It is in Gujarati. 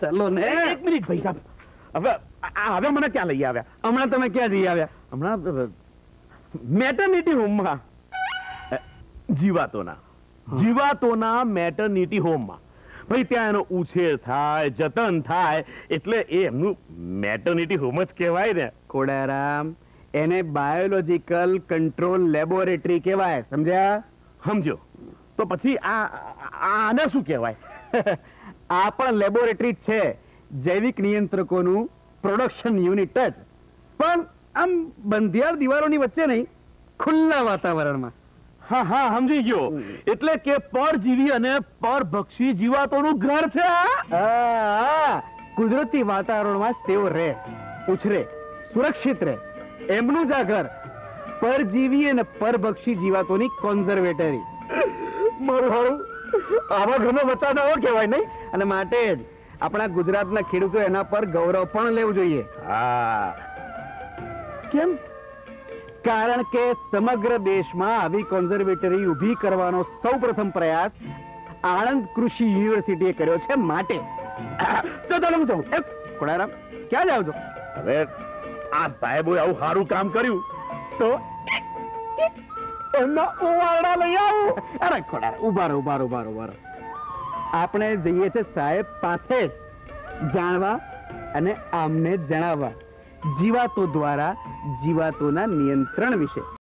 ચલો ને. એક મિનિટ ભાઈ સાહેબ. હવે હવે મને ક્યાં લઈ આવ્યા? હમણાં તમે ક્યાં જઈ આવ્યા? હમણાં મેટર્નિટી હોમમાં. જીવાતોના. જીવાતોના મેટર્નિટી હોમમાં. ભાઈ ત્યાં એનો ઉછેર થાય જતન થાય એટલે એ એમનું મેટર્નિટી હોમ જ કહેવાય ને. ખોડારામ એને બાયોલોજીકલ કંટ્રોલ લેબોરેટરી કહેવાય સમજ્યા? સમજો તો પછી આ આ- આને શું કહેવાય? આ પણ લેબોરેટરી છે. જૈવિક નિયંત્રકોનું પ્રોડક્શન યુનિટ જ. પણ આમ બંધિયાળ દિવાલોની વચ્ચે નહીં ખુલ્લા વાતાવરણમાં. હા હા સમજી ગયો. એટલે કે પરજીવી અને પરભક્ષી જીવાતોનું ઘર છે આ? કુદરતી વાતાવરણમાં તેઓ રહે ઉછરે સુરક્ષિત રહે. એમનું જ આ ઘર. પરજીવી અને પરભક્ષી જીવાતોની કોન્ઝર્વેટરી મારું આવા ઘરનો બચ્ચા ન કહેવાય નહીં. અને માટે જ આપણા ગુજરાતના ખેડૂતો એના પર ગૌરવ પણ લેવું જોઈએ. હા. કેમ? કારણ કે સમગ્ર દેશમાં આવી કોન્ઝર્વેટરી ઊભી કરવાનો સૌપ્રથમ પ્રયાસ આણંદ કૃષિ યુનિવર્સિટીએ કર્યો છે માટે. તો ચાલો હું જાઉં. એ, ક્યાં જાવ છો? હવે આ સાહેબોએ આવું સારું કામ કર્યું તો એમના આપણે જઈએ છે સાહેબ પાસે જાણવા અને આમને જણાવવા. જીવાતો દ્વારા જીવાતોના નિયંત્રણ વિશે.